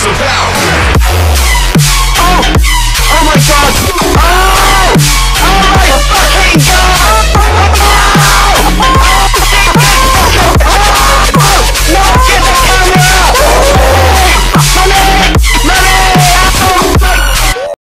Oh! Oh my god! Oh! Oh my fucking god!